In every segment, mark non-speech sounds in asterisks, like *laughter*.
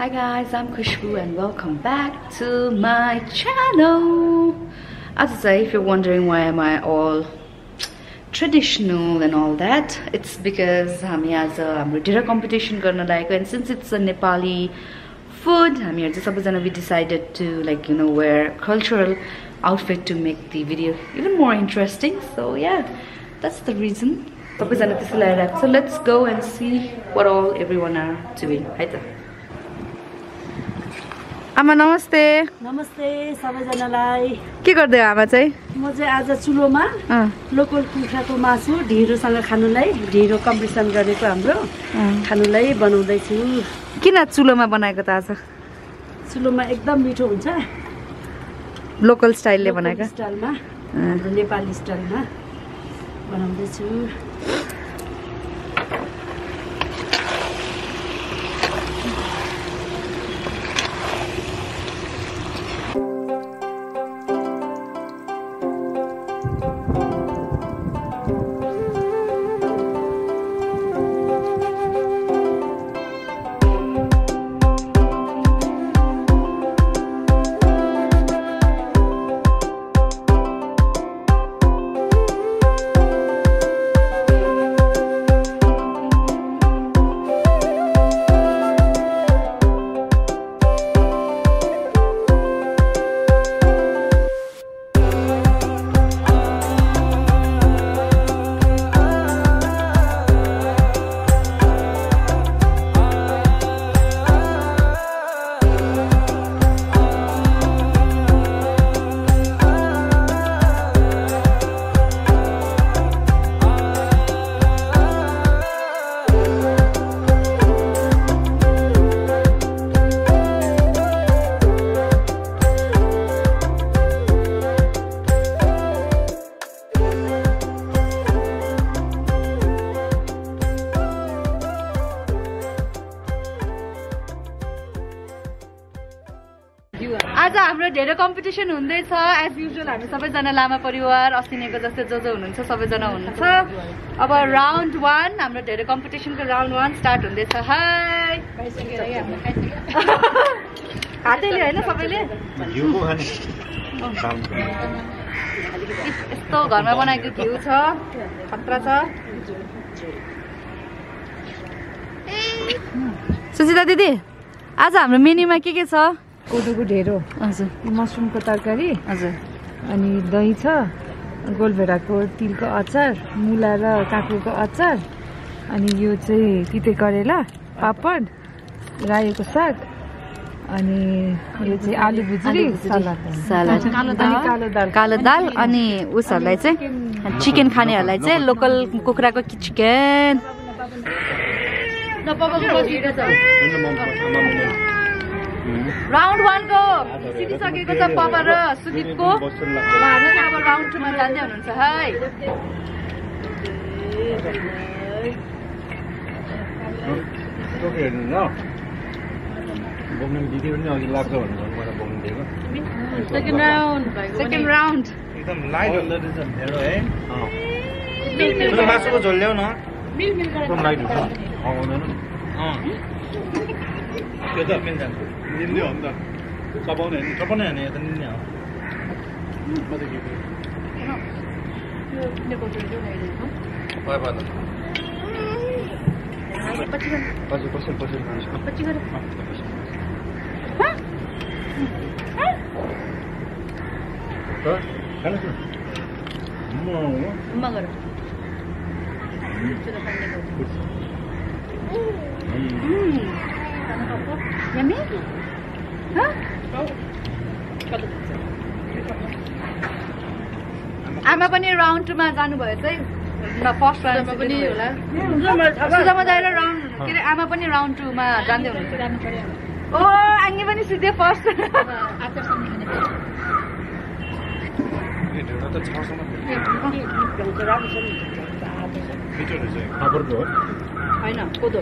Hi guys, I'm Kushbu and welcome back to my channel. As I say, if you're wondering why am I all traditional and all that, it's because हामी आज हाम्रो dinner competition गर्न लागेको and since it's a Nepali food हामीहरू चाहिँ सबैजना we decided to like you know wear cultural outfit to make the video even more interesting. So yeah, that's the reason. सबैजना त्यस्तो लगाइरहेको छ let's go and see what all everyone are doing है त आमा नमस्ते। नमस्ते सबैजनालाई। के गर्दै हो आमा चाहिँ? म चाहिँ आज चुलोमा लोकल कुखुराको मासु ढिँडोसँग खानुलाई ढिँडो कम्पिटिसन गरेको हाम्रो। खानुलाई बनाउँदैछु। किन चुलोमा बनाएको त आज? चुलोमा एकदम मिठो हुन्छ। लोकल स्टाइलले बनाएको? स्टाइलमा। हाम्रो नेपाली स्टाइलमा बनाउँदैछु। कम्पिटिसन हुँदैछ एज युजल हामी सबैजना लामा परिवार अस्तिनेको जस्तै जो जो हुनुहुन्छ सबैजना हुनुहुन्छ। अब राउन्ड वान हाम्रो धेरै कम्पिटिसनको राउन्ड वान स्टार्ट हुँदैछ। हाई *laughs* हातैले होइन सबैले? यस्तो घरमा बनाएको घिउ छ खतरा छ। सुजिता दिदी आज हाम्रो मेन्यूमा के के छ? कोदोको ढेँडो। हजुर। मसरुमको तरकारी। हजुर। अनि दही छ गोलभेडाको तिलको अचार मुला र काँक्रोको अचार अनि यो चाहिँ तिते करेला पापड रायोको साग अनि यो चाहिँ आलु भुजिरी सलाद। कालो दाल। अनि उसहरूलाई चाहिँ चिकन। खानेहरूलाई चाहिँ लोकल कुखुराको चिकन। राउन्ड वानको जितिसकेको छ पपा र सुदीपको उहाँहरू चाहिँ अब राउन्ड टूमा जाँदै हुनुहुन्छ है। दिदी पनि अघि लाग्छ भनेर मलाई बोक्नु दिएको। सेकेन्ड राउन्ड सेकेन्ड राउन्ड एकदम लाइट हुँदो रहेछ ढेँडो है। त्यो मासुको झोल ल्याउ न। एकदम लाइट हुन्छ अँ, हुँदैन अँ त्यो त निम्ने हो नि त चपाउने होइन चपाउने होइन यो त निम्ने हो भयो भयो त पछि पछि पछि खानुहोस् खानुहोस् न म म गर Yummy? Huh? आमा पनि राउन्ड टूमा जानुभयो चाहिँ फर्स्ट राउन्डमा पनि होला सुजामा जाएर राउन्ड के अरे आमा पनि राउन्ड टूमा जाँदै हुनुहुन्छ ओ आङ्गी पनि सिधै फर्स्ट ढेँडो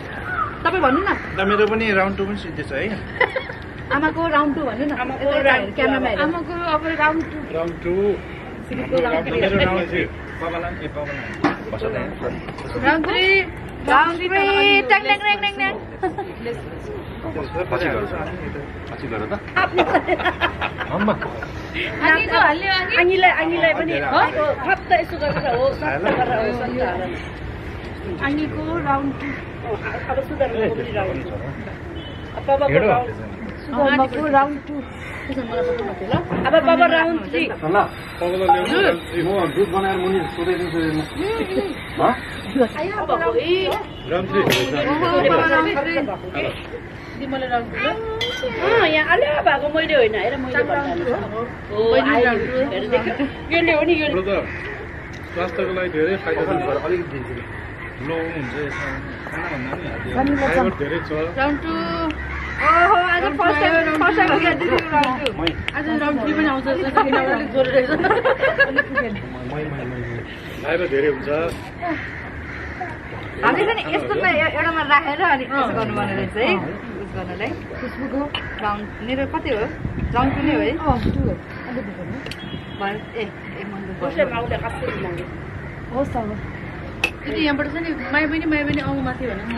तपाईँ भन्नु न। ल मेरो पनि राउन्ड टू पनि सिद्धिछ है। आमाको राउन्ड टू भन्नु न। आमाको अब राउन्ड टू राउन्ड टू पनि यसो गरेर हो गरेर हो राउन्ड टू अब सुधारमा पनि राउन्ड टू अब बाबाको हेडो राउन्ड सुगर्माको राउन्ड टू अब बाबा राउन्ड थ्री दुध बनाएर मुनि सोधाइदिन्छु राउन्ड थ्री अँ, यहाँ आल्या भएको मैले होइन हेर मैले? यसले हो नि स्वास्थ्यको लागि धेरै फाइदा छ अलिकति लो हुन्छ यसमा खाना भन्दा पनि फाइबर धेरै हुन्छ हामीले पनि यस्तोमा एउटामा राखेर अनि यसो गर्नुपर्ने रहेछ है उस गर्नलाई खुसबुको राउन्ड मेरो कति हो राउन्ड टू नै हो है भयो ए ए मन होस् अब यदि यहाँबाट चाहिँ नि माया पनि माया पनि आउनु माथि भने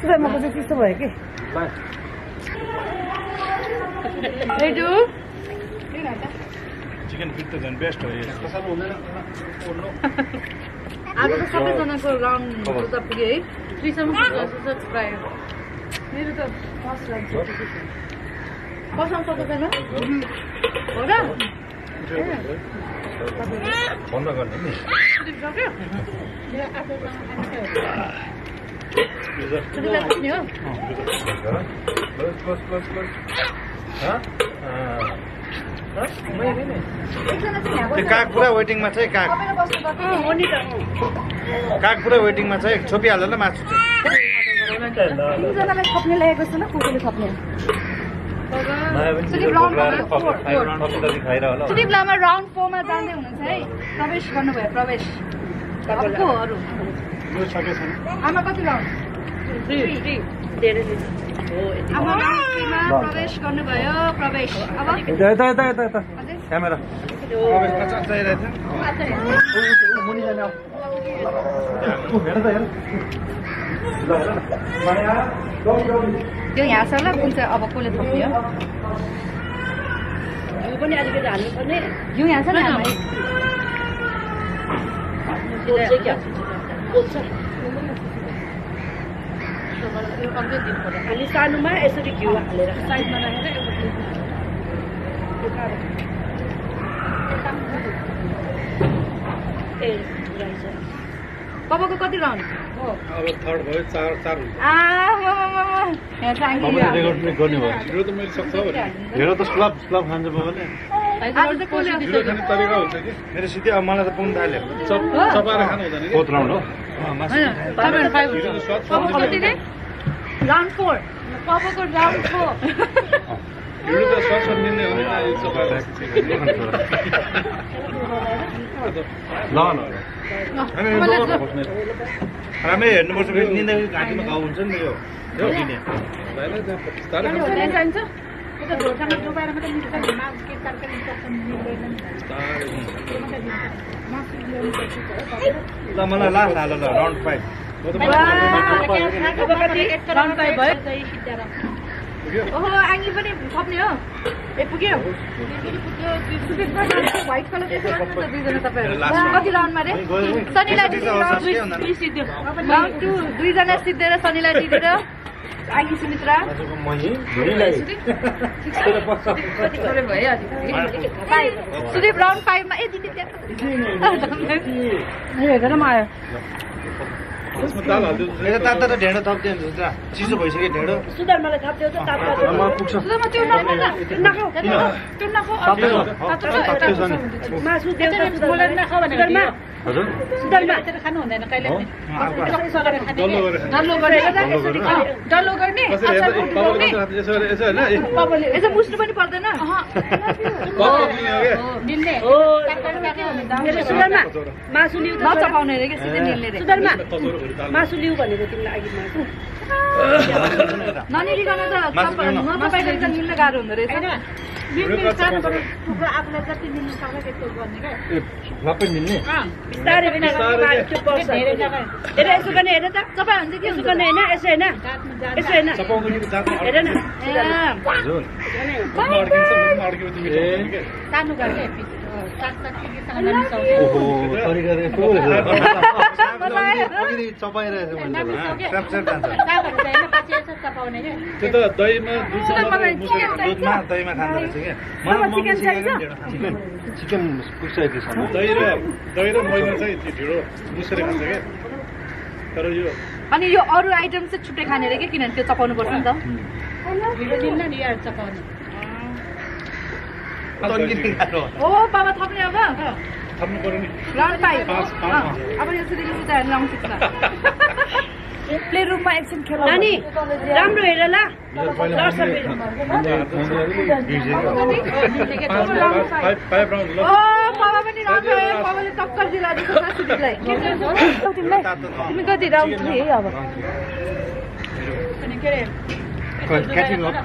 सुगर्माको चाहिँ त्यस्तो भयो कि? रेडु चिकन फिट त झन् बेस्ट हो यो आज त सबैजनाको राउन्ड त पुग्यो है थ्रीसम्म मेरो त फर्स्ट हो र? बन्द गर्ने नि काग पुरा वेटिङमा छ है काग? काग पुरा वेटिङमा छ है? छोपिहाल्छ ल मासु। सुदीप लामा राउन्ड फोरमा जाँदै हुनुहुन्छ है। प्रवेश गर्नुभयो प्रवेश। अरू। आमा कति राउन्ड प्रवेश गर्नुभयो प्रवेश। अब? त्यो यहाँ छ ल कुन चाहिँ अब कसले थप्ने हो? यो पनि अलिकति हाल्नुपर्ने यहाँ छ अनि सानोमा यसरी घिउ हालेर साइडमा राखेर ए पपको कति राउन्ड अब थर्ड भयो चार चार त मैले सक्छ त स्लप स्लप खान्छ बाबाले खाने तरिका हुन्छ कि? मेरो सिधै अब मलाई त पुग्नु थाल्यो चप चपाएर खानु हुँदैन फोर्थ राउन्ड हो। राउन्ड फोर पपको राउन्ड फोर त मिल्ने हो नि चपाएर ल ल राम्रै हेर्नुपर्छ फेरि निन्दा घाँटीमा घाउ हुन्छ नि यो ल मलाई लास्ट हाल ल राउन्ड फाइभ राउन्ड फाइभ भयो ओहो आङ्गी पनि थप्ने हो ए पुग्यो व्हाइट कलर दुईजना तपाईँहरू कति राउन्डमा रे शनिलाई दिदी राउन्ड टू दुईजना सिद्धेर शनिलाई दिदी र आङ्गी सुमित्रा सुदीप राउन्ड फाइभमा ए दिदी त्यहाँ हेरेर म आयो यसमा दाल हालिदियो मेरो तातो त ढेँडो थप्दियो नि त। चिसो भइसक्यो ढेँडो? सुधार मलाई खानु हुँदैन कहिले पनि। डल्लो गरेर खाने। डल्लो गर्ने। यसो मुस्नु पनि पर्दैन। सुधारमा? मासु लिउ। नचपाउने रे क्या सिधै निल्ने रे सुधारमा। मासु लिउ भनेको तिमीलाई अघि मासु? *laughs* ननिलिकन त निल्न गाह्रो हुँदो रहेछ। आफूलाई जति मिल्नु सक्छ त्यस्तो गर्ने क्या। मिल्ने? बिस्तारै धेरै यसो गर्ने हेर त। तपाईँ चाहिँ के यसो हुन्छ? गर्ने होइन? यसो होइन? यसो होइन? हेर न। हुन्छ। सानो गर्ने त्यो त दहीमा दुधमा दहीमा खाँदो रहेछ क्या चिकन दही र दही र मैदा चाहिँ त्यो ढिँडो मुसेर खान्छ क्या तर यो अनि यो अरू आइटम चाहिँ छुट्टै खाने रे क्या किनभने त्यो चपाउनु पर्छ नि त। ढिँडो मिल्न नि यहाँ चपाउने। ओ बाबा थप्ने अब थप्नु पर्यो नि अब यसरी लुटा राउन्ड सिक्समा प्ले रुममा एकछिन खेल नानी राम्रो हेर ल बाबा पनि राम्रो हो बाबाले टक्कर दिला दिएको छ सुदीपलाई के छ तिमीलाई तिमी कति राउन्ड है अब अनि के अरे क्याचिङ अप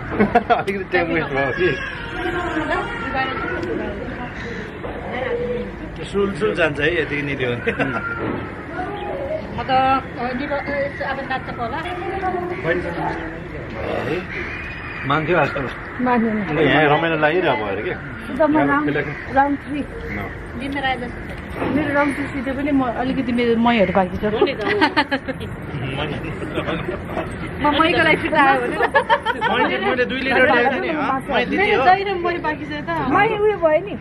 अलिकति टाइम वेस्ट भयो कि सुल सुल जान्छ है निल्यो भने म त अब नाच्छ होला मान्थ्यो आजकल यहाँ रमाइलो लागिरहेको भयो अरे मेरो राउन्ड थ्री सिधै पनि म अलिकति मेरो मैहरू बाँकी छ म मैको लागि आयो भने मै बाँकी छ त मै उयो भयो नि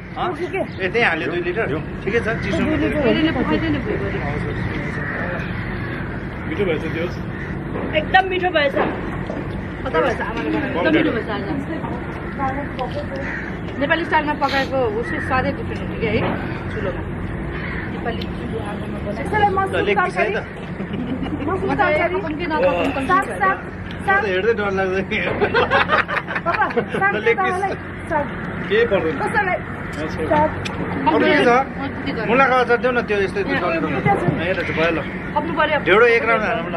त्यही हाल्यो दुई लिटर ठिकै छ चिसो। मिठो भएछ त्यो एकदम मिठो भएछ नेपाली स्टाइलमा पकाएको उसै स्वादै डिफ्रेन्ट हुन्छ कि है? चुलोमा। नेपाली चुलो आगोमा। मुलाको अचार देऊ न त्यो यस्तै भयो ल। खप्नु पर्यो ढेँडो एक राउन्ड हालौँ ल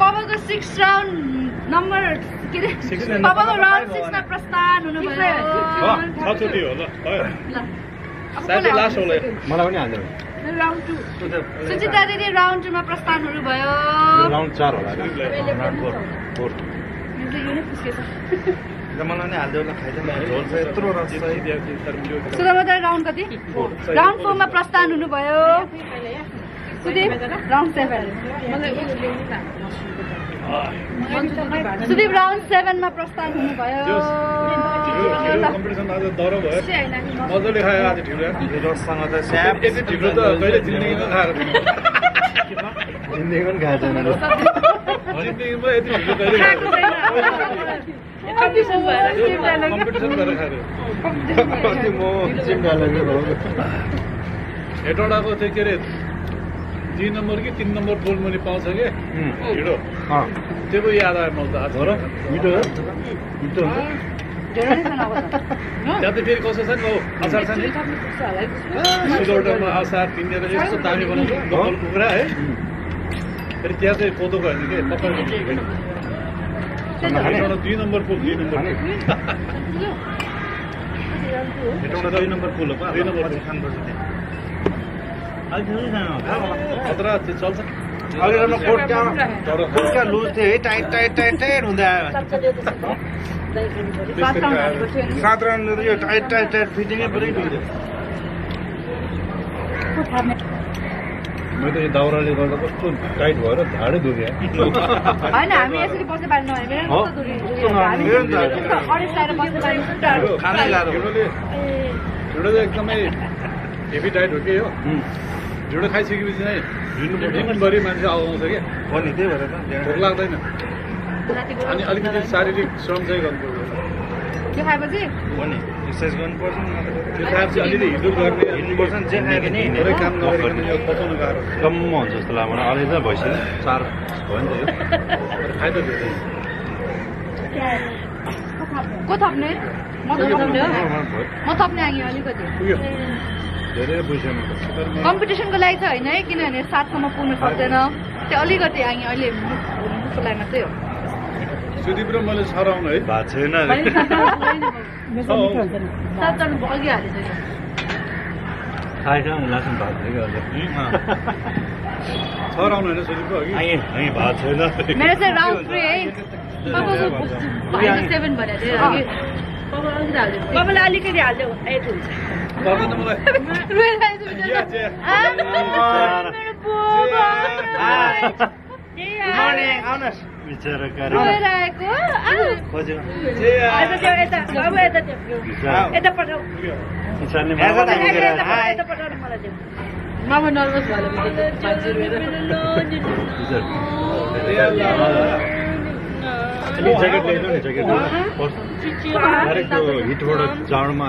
पापाको सिक्स राउन्ड नम्बर के अरे Six पापाको राउन्ड सिक्समा प्रस्थान हुनुभयो भयो सुचिता दिदी राउन्ड टूमा प्रस्थान हुनुभयो राउन्ड चार होला राउन्ड कति राउन्ड फोरमा प्रस्थान हुनुभयो Sudeep round seven Sudeep round सेभेनमा प्रस्थान हुनुभयो। हेटौडाको चाहिँ के अरे? दुई नम्बर कि तिन नम्बर फुल मुनि पाउँछ कि अँ, त्यो पो याद आयो मलाई त आज मिठो हो मिठो त्यहाँ त फेरि कसो छ नि हौ अचार छ नि सिलौटामा अचार पिनेर यस्तो दामी बनाउँछ लोकल कुखुरा है फेरि त्यहाँ चाहिँ कोदोको होइन कि हेटौडा दुई नम्बर पुल दुई नम्बर दुई नम्बर पुल हो दुई नम्बर खानुपर्छ त्यहाँ अलिक थोरै खानु होला। खतरा त्यो चल्छ अहिलेसम्म कोटका कोटका लुज थियो है टाइट टाइट टाइट टाइट हुँदै आयो सात राउन्ड यो टाइट टाइट टाइट फिटिङै पुरै दुख्यो मैले त यो दाउराले गर्दा कस्तो टाइट भएर दुख्यो होइन हामी यसरी बस्ने नभए ढिँडो चाहिँ एकदमै हेभी डाइट हो कि हो? ढिँडो खाइसकेपछि चाहिँ दिनभरि मान्छे आउँछ क्या। हो नि त्यही भएर भोक लाग्दैन। अनि अलिकति शारीरिक श्रम चाहिँ गर्नुपर्छ त्यो खाएपछि? हो नि एक्सर्साइज गर्नुपर्छ नि त्यो खाएपछि अलिअलि हिँड्डुल गर्ने हिँड्नुपर्छ नि जे खायो भने थोरै काम नगरिकन यो पचाउनु गाह्रो हुन्छ जस्तो लाग्यो मलाई। अलि त भइसक्यो। चार भयो नि त यो। तर खाइ त धेरै। को थप्ने? म त थप्ने आएँ अलिकति। धेरै कम्पिटिसनको लागि चाहिँ होइन है किनभने सातसम्म पुग्नु सक्दैन। त्यो अलिकति आएँ अहिले मुखको लागि मात्रै हो। सुदीप र मैले सराउनु भएको छैन *laughs* अघि भएको अघि? हामी मेरो चाहिँ राउन्ड थ्री तपाईँको सेभेन अलिकति तपाईँलाई एट हुन्छ मलाई। चिया, चिया। आ, मेरो बुबा। मलाई मामा नर्भस भयो हिटबाट जाडोमा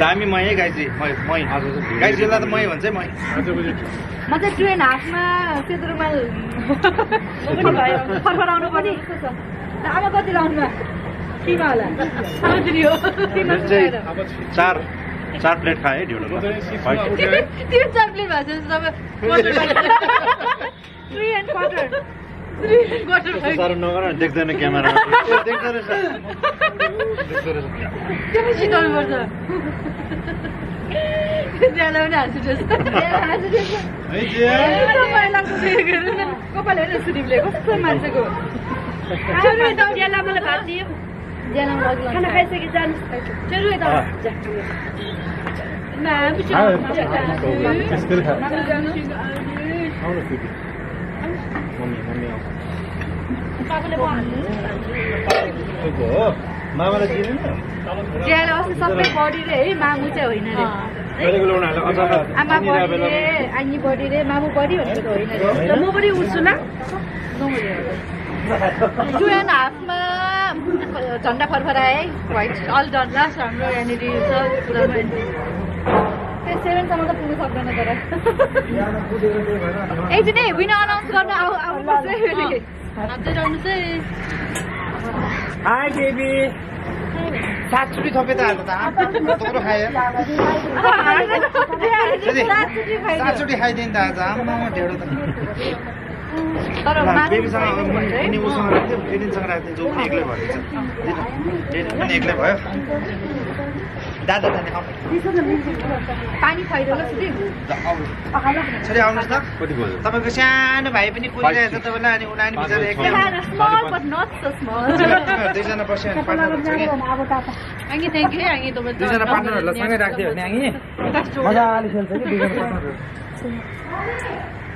दामी मही है गाइजी मही मही। गाइस यसलाई त मही भन्छ है बजे म चाहिँ टु एन्ड हाफमा सेतो रुमाल *laughs* फरफराउनु पनि। आमा कति लाउनु किमा होला? अब *laughs* चार चार प्लेट खाएँ म. उठेँ तिन चार प्लेट भएको छ तपाईँ थ्री एन्ड क्वार्टर देख्दैन क्यामेरा देख्दो रहेछ देख्दो रहेछ त्यो पनि सिकाउनु पर्छ ज्याला पनि हाँसु कपाल हेर्न सुदीपले कस्तो मान्छेको मलाई भात दियो खाना। खाइसके जानु चलु यता म्याम बिस्कुट खा आउनु फेरि मम्मी मम्मी आउँछ हो मामालाई चिनेन अस्ति सबै बडी रे है मामु चाहिँ होइन रे। आमा पानी बडी बेला रे आनी रे मामु बडी भनेको त होइन रे। र म पनि उठ्छु ल। *laughs* टु एन्ड हाफमा झन्डा फरफराए वाइट अल डन लास्ट हाम्रो यहाँनिर। त्यो सेभेनसम्म त पुग्नु सक्दैन तर एकदिन है विन अनाउन्स गर्न आउ आउनुपर्छ है थपे त हाल्नु त थोरो खायो सात छुट्टी खाइदियो नि त आज आम्मा ढेँडो त बेबीसँग उसँग जो पनि एक्लै पनि एक्लै भयो दादा जाने पानी छोरी आउनुहोस् त कति भयो तपाईँको सानो भाइ पनि कुरिरहेछ तपाईँलाई अनि उनी पनि बिचरा एक्लै हुन्छ। Small but not so small दुईजना बस्यो भने पार्टनर हुन्छ। कि आङ्गी थ्याङ्क यू आङ्गी तपाईँ दुईजना पार्टनरहरूलाई सँगै राखिदियो भने आङी मजाले खेल्छ कि? दुईजना पार्टनरहरू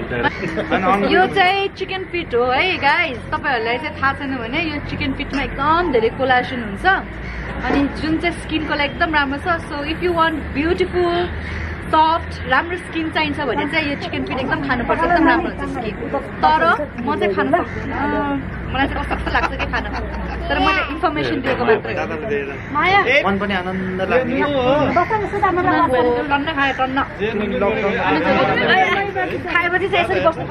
*laughs* यो चाहिँ चिकन पिट हो है गाइस तपाईँहरूलाई चाहिँ थाहा छैन भने यो चिकन पिटमा एकदम धेरै कोलासन हुन्छ। अनि जुन चाहिँ स्किनको लागि एकदम राम्रो छ so if you want beautiful soft राम्रो स्किन चाहिन्छ भने चाहिँ यो चिकन पिट एकदम खानुपर्छ एकदम राम्रो हुन्छ स्किन तर म चाहिँ खानु सक्दिनँ। मलाई चाहिँ कस्तो कस्तो लाग्छ कि खान? तर मैले इन्फर्मेसन दिएको मात्रै टन्न खायो टन्न खाएपछि चाहिँ यसरी बस्नु